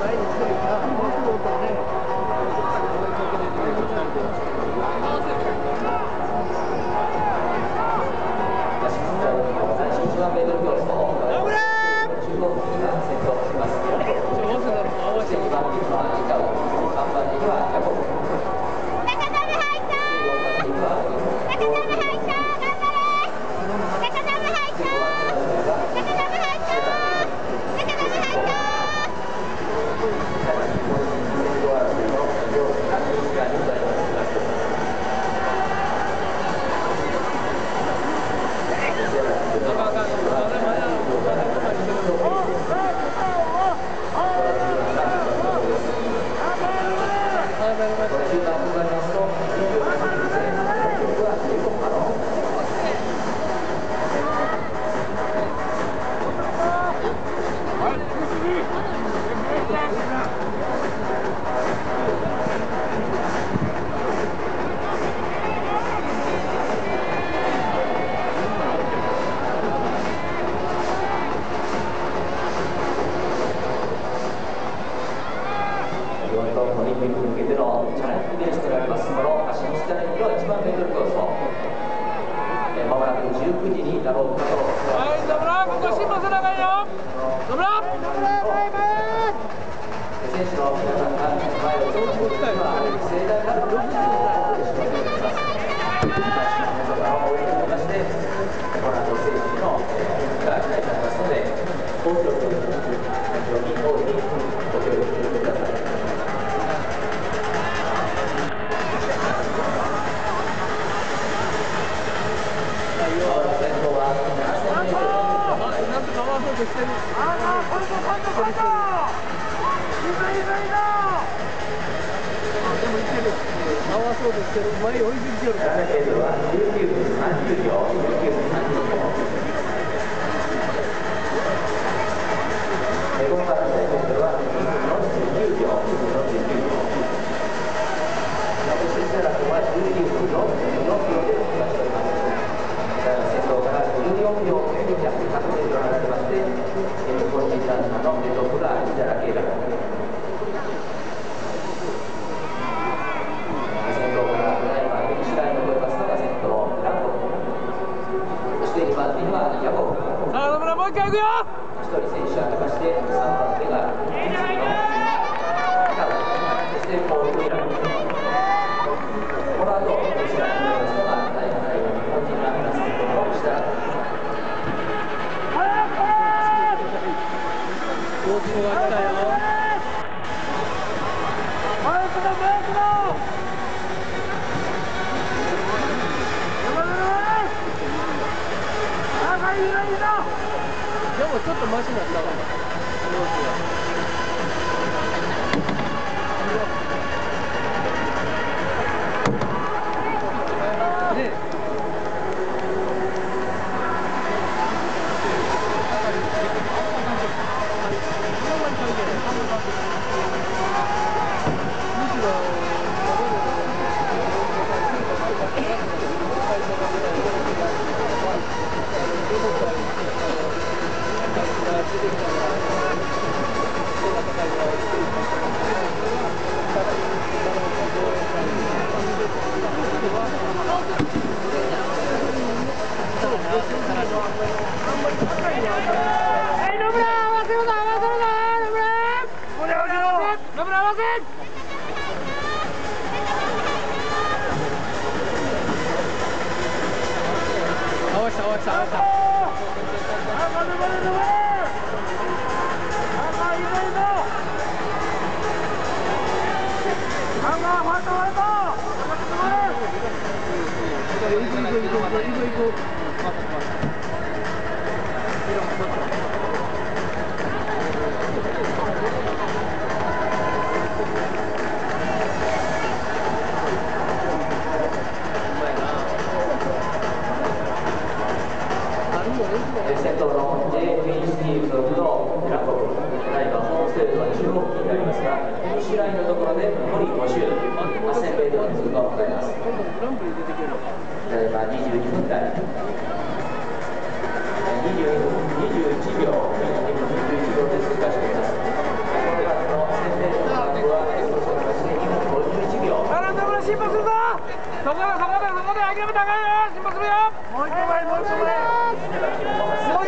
Thank you. 19時になろうかと。はい、野村、ここ新聞背よ。野村。選手の皆さんが前を通ことは盛大なる。合回そうとしてる。前追いついてるから。倒した倒した倒した。瀬戸の JP 属のラコブライバーホームステージ中になりますがラインのところで残り5周 8000m の通過を行います22分台そこだそこだそこで諦めたかよ。するよ。もう一枚もう一枚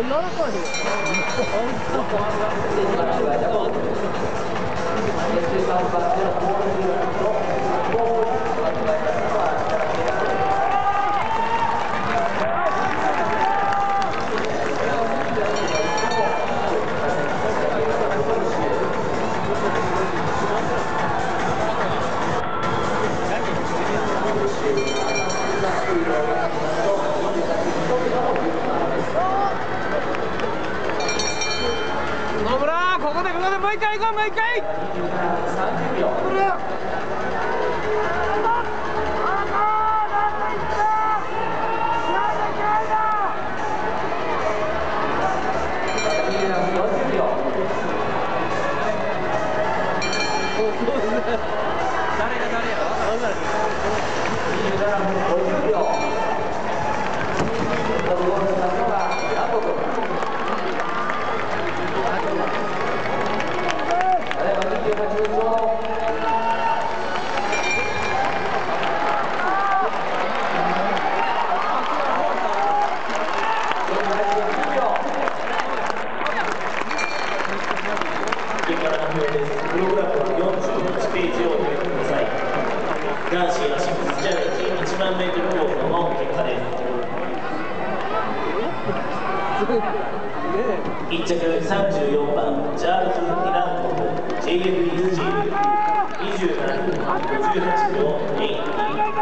no la cogí. Un. 2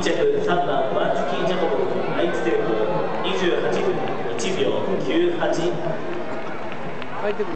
着3番マンツキージャコブナイツテープ28分1秒98